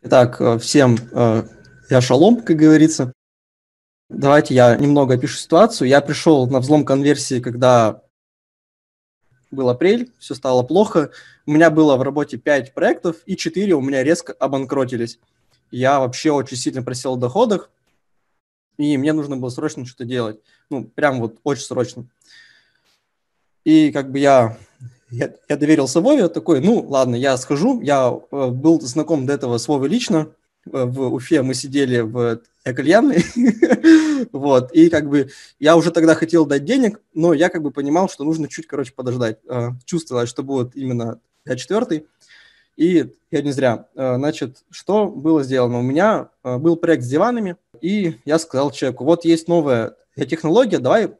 Итак, э, всем э, я шалом, как говорится. Давайте я немного опишу ситуацию. Я пришел на взлом конверсии, когда был апрель, все стало плохо. У меня было в работе 5 проектов, и 4 у меня резко обанкротились. Я вообще очень сильно просел в доходах, и мне нужно было срочно что-то делать. Ну, прям вот очень срочно. И как бы я я, я доверился Вове, такой, ну, ладно, я схожу. Я э, был знаком до этого с Вовой лично. Э, в Уфе мы сидели в кальянной. вот, и как бы я уже тогда хотел дать денег, но я как бы понимал, что нужно чуть, короче, подождать. Э, чувствовал, что будет именно я четвертый. И я не зря. Э, значит, что было сделано? У меня э, был проект с диванами, и я сказал человеку, вот есть новая технология, давай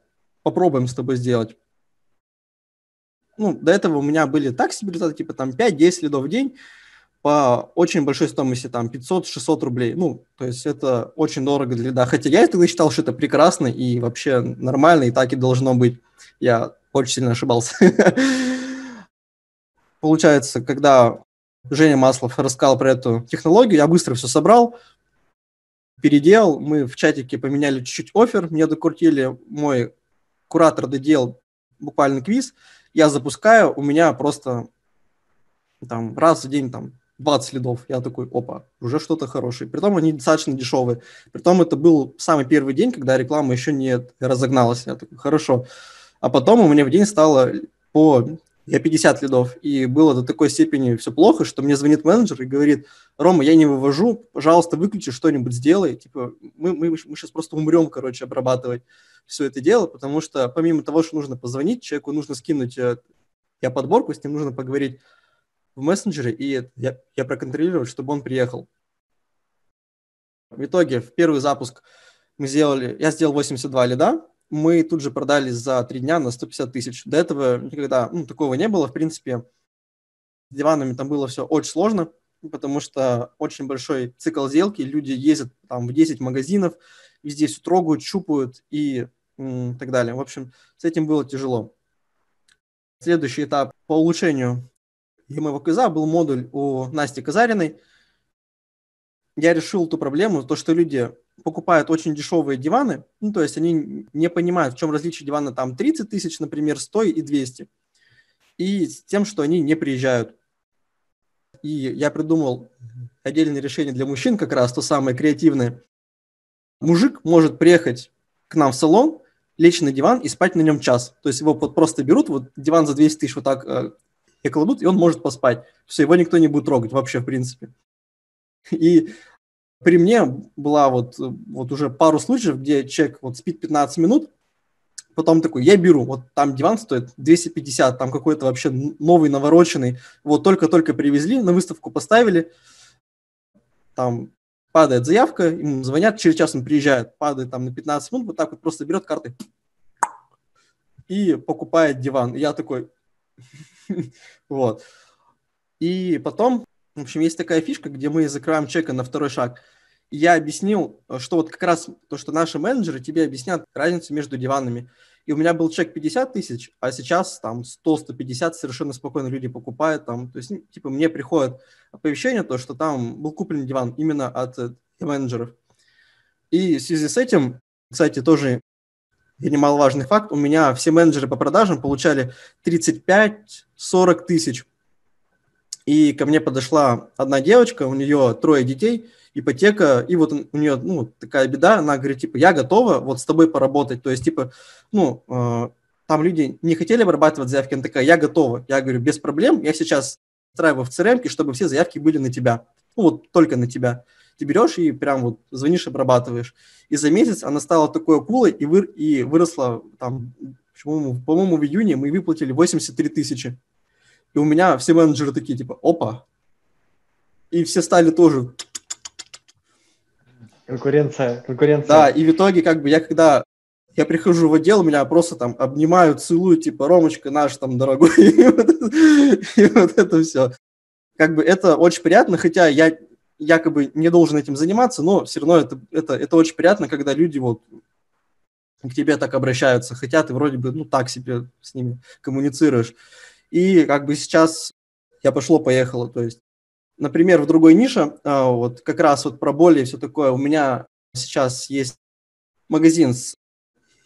попробуем с тобой сделать ну, до этого у меня были так себе результаты, типа там 5-10 лидов в день по очень большой стоимости, там 500-600 рублей. Ну, то есть это очень дорого для лида. Хотя я тогда считал, что это прекрасно и вообще нормально, и так и должно быть. Я очень сильно ошибался. Получается, когда Женя Маслов рассказал про эту технологию, я быстро все собрал, переделал, мы в чатике поменяли чуть-чуть офер, мне докрутили, мой куратор доделал буквально квиз, я запускаю, у меня просто там раз в день там 20 следов. Я такой, опа, уже что-то хорошее. Притом они достаточно дешевые. Притом это был самый первый день, когда реклама еще не разогналась. Я такой, хорошо. А потом у меня в день стало по я 50 лидов, и было до такой степени все плохо, что мне звонит менеджер и говорит, Рома, я не вывожу, пожалуйста, выключи что-нибудь, сделай, типа, мы, мы, мы сейчас просто умрем, короче, обрабатывать все это дело, потому что помимо того, что нужно позвонить, человеку нужно скинуть э, я подборку, с ним нужно поговорить в мессенджере, и я, я проконтролировать, чтобы он приехал. В итоге, в первый запуск мы сделали, я сделал 82 лида, мы тут же продали за три дня на 150 тысяч. До этого никогда ну, такого не было. В принципе, с диванами там было все очень сложно, потому что очень большой цикл сделки. Люди ездят там в 10 магазинов, везде все трогают, щупают и м, так далее. В общем, с этим было тяжело. Следующий этап по улучшению ЕМВ КЗА был модуль у Насти Казариной. Я решил ту проблему, то, что люди покупают очень дешевые диваны, ну, то есть они не понимают, в чем различие дивана там 30 тысяч, например, 100 и 200, и с тем, что они не приезжают. И я придумал отдельное решение для мужчин, как раз то самое креативное. Мужик может приехать к нам в салон, лечь на диван и спать на нем час. То есть его вот просто берут, вот диван за 200 тысяч вот так э, и кладут, и он может поспать. Все, его никто не будет трогать вообще, в принципе. И при мне была вот, вот уже пару случаев, где человек вот спит 15 минут, потом такой, я беру, вот там диван стоит 250, там какой-то вообще новый, навороченный, вот только-только привезли, на выставку поставили, там падает заявка, ему звонят, через час он приезжает, падает там на 15 минут, вот так вот просто берет карты и покупает диван. И я такой, вот. И потом в общем, есть такая фишка, где мы закрываем чека на второй шаг. я объяснил, что вот как раз то, что наши менеджеры тебе объяснят разницу между диванами. И у меня был чек 50 тысяч, а сейчас там 100-150 совершенно спокойно люди покупают. Там, то есть, ну, типа, мне приходит оповещение, то, что там был куплен диван именно от э, менеджеров. И в связи с этим, кстати, тоже немаловажный факт, у меня все менеджеры по продажам получали 35-40 тысяч и ко мне подошла одна девочка, у нее трое детей, ипотека, и вот у нее, ну, такая беда, она говорит, типа, я готова вот с тобой поработать, то есть, типа, ну, э, там люди не хотели обрабатывать заявки, она такая, я готова, я говорю, без проблем, я сейчас устраиваю в CRM, чтобы все заявки были на тебя, ну, вот только на тебя. Ты берешь и прям вот звонишь, обрабатываешь. И за месяц она стала такой акулой и, вы, и выросла там, по-моему, по-моему, в июне мы выплатили 83 тысячи. И у меня все менеджеры такие, типа, опа. И все стали тоже... Конкуренция, конкуренция. Да, и в итоге, как бы, я когда я прихожу в отдел, меня просто там обнимают, целуют, типа, Ромочка наш там дорогой, и вот, это, все. Как бы это очень приятно, хотя я якобы не должен этим заниматься, но все равно это, это, это очень приятно, когда люди вот к тебе так обращаются, хотя ты вроде бы, ну, так себе с ними коммуницируешь. И как бы сейчас я пошло-поехало, то есть например, в другой нише, а, вот как раз вот про боли и все такое, у меня сейчас есть магазин с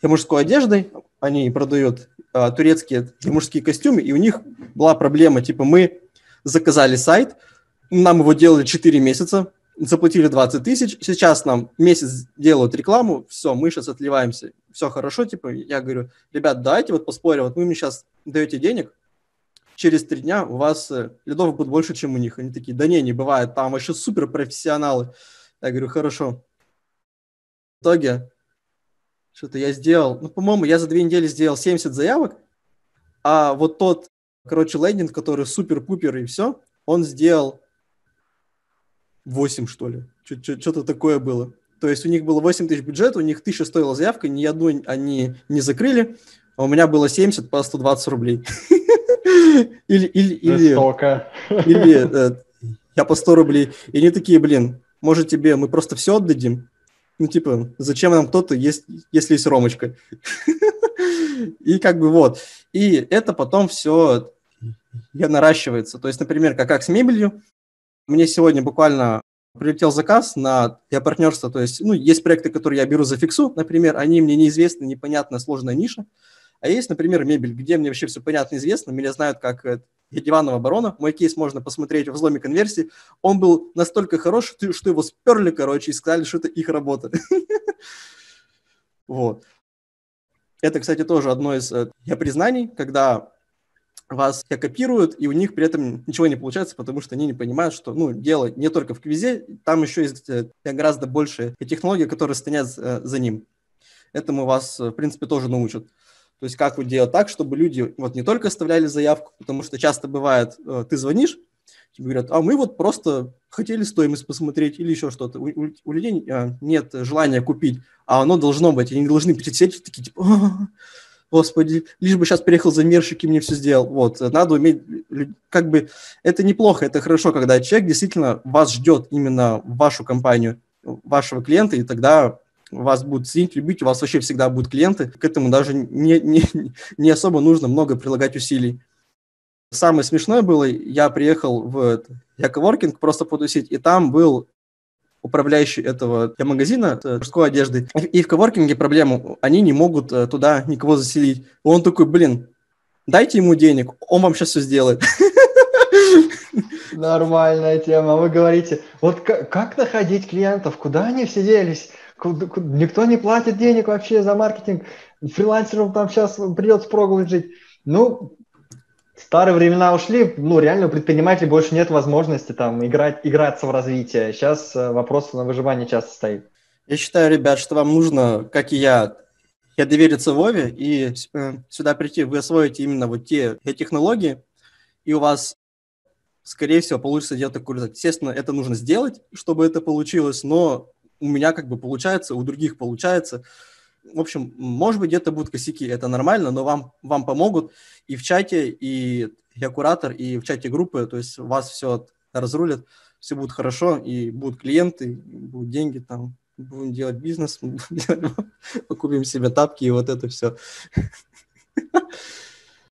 мужской одеждой, они продают а, турецкие мужские костюмы, и у них была проблема, типа мы заказали сайт, нам его делали 4 месяца, заплатили 20 тысяч, сейчас нам месяц делают рекламу, все, мы сейчас отливаемся, все хорошо, типа, я говорю, ребят, давайте вот поспорим, вот вы мне сейчас даете денег, через три дня у вас э, лидов будет больше, чем у них. Они такие, да не, не бывает, там вообще супер профессионалы. Я говорю, хорошо. В итоге, что-то я сделал, ну, по-моему, я за две недели сделал 70 заявок, а вот тот, короче, лендинг, который супер-пупер и все, он сделал 8, что ли. Что-то такое было. То есть у них было 8 тысяч бюджета, у них 1000 стоила заявка, ни одну они не закрыли, а у меня было 70 по 120 рублей. Или, или, или, или э, я по 100 рублей. И они такие, блин, может тебе мы просто все отдадим? Ну, типа, зачем нам кто-то, есть, если есть Ромочка? И как бы вот. И это потом все я наращивается. То есть, например, как, как с мебелью, мне сегодня буквально прилетел заказ на я партнерство, то есть, ну, есть проекты, которые я беру за фиксу, например, они мне неизвестны, непонятная, сложная ниша, а есть, например, мебель, где мне вообще все понятно, известно, меня знают как э, диванного барона, мой кейс можно посмотреть в взломе конверсии, он был настолько хорош, что его сперли, короче, и сказали, что это их работа. Вот. Это, кстати, тоже одно из э, я признаний, когда вас копируют, и у них при этом ничего не получается, потому что они не понимают, что ну, дело не только в квизе, там еще есть э, гораздо больше технологий, которые стоят за ним. Этому вас, в принципе, тоже научат. То есть как вот делать так, чтобы люди вот не только оставляли заявку, потому что часто бывает, э, ты звонишь, тебе говорят, а мы вот просто хотели стоимость посмотреть или еще что-то. У, у, у людей нет желания купить, а оно должно быть. Они должны присесть такие, типа, господи, лишь бы сейчас приехал замерщик и мне все сделал. Вот, надо уметь, как бы, это неплохо, это хорошо, когда человек действительно вас ждет именно в вашу компанию, вашего клиента, и тогда вас будут ценить, любить, у вас вообще всегда будут клиенты. К этому даже не, не, не особо нужно много прилагать усилий. Самое смешное было, я приехал в Яковоркинг просто потусить, и там был управляющий этого магазина э, мужской одежды. И в коворкинге проблема, они не могут э, туда никого заселить. Он такой, блин, дайте ему денег, он вам сейчас все сделает. Нормальная тема. Вы говорите, вот как, как находить клиентов, куда они все делись? Никто не платит денег вообще за маркетинг. Фрилансерам там сейчас придется пробовать жить. Ну, Старые времена ушли, ну, реально у предпринимателей больше нет возможности там играть, играться в развитие. Сейчас э, вопрос на выживание часто стоит. Я считаю, ребят, что вам нужно, как и я, я довериться Вове и э, сюда прийти, вы освоите именно вот те, те технологии, и у вас, скорее всего, получится делать такой результат. Естественно, это нужно сделать, чтобы это получилось, но у меня как бы получается, у других получается в общем, может быть, где-то будут косяки, это нормально, но вам, вам помогут и в чате, и я куратор, и в чате группы, то есть вас все разрулят, все будет хорошо, и будут клиенты, будут деньги там, будем делать бизнес, покупим себе тапки и вот это все.